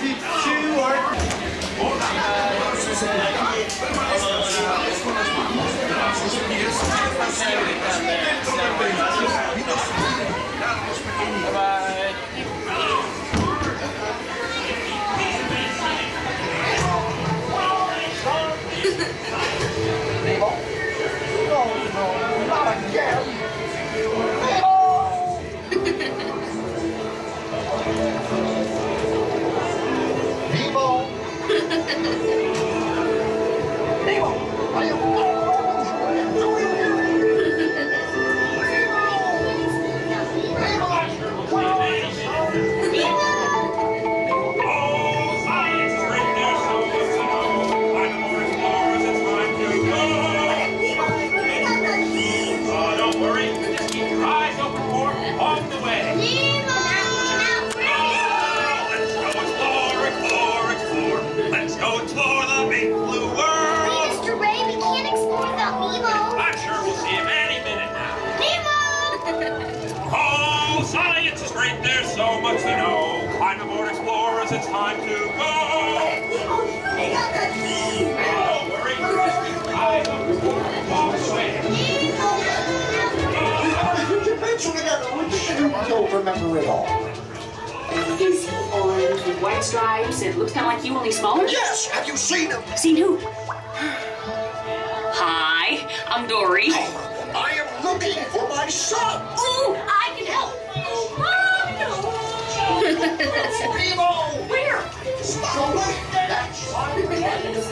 Reggie. you. Science great, there's so much to know. Climb aboard explorers, it's time to go. Don't worry, just keep your eyes open for on the way. Put your pencil together, would you? You don't remember it all. white stripes. It looks kind of like you, only smaller. Yes, have you seen him? Seen who? Hi, I'm Dory. Oh, I am looking for my son. Ooh,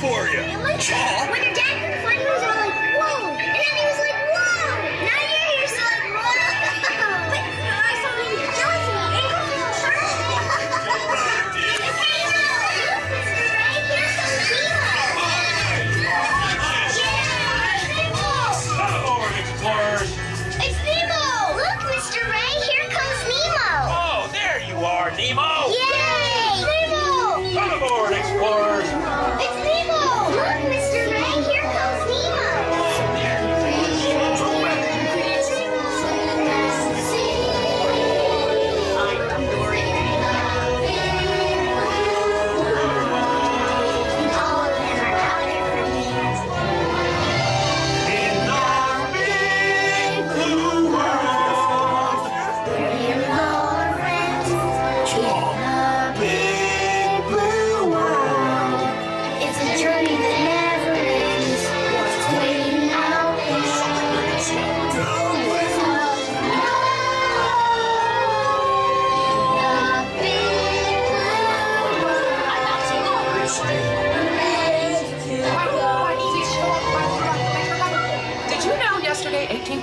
for you. And look, when your dad couldn't find you, he was all like, whoa! And then he was like, whoa! Now you're here, so like, whoa! But I saw him jealous of me. And he was like, Hey, no! Look, Mr. Ray, here's some Yeah! Nemo! Overboard explorers. It's Nemo! Look, Mr. Ray, here comes Nemo! Oh, there you are, Nemo. Yay! Nemo! Overboard explorers.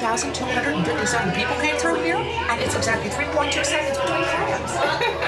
1,257 people came through here, and it's exactly 3.2 seconds between crabs.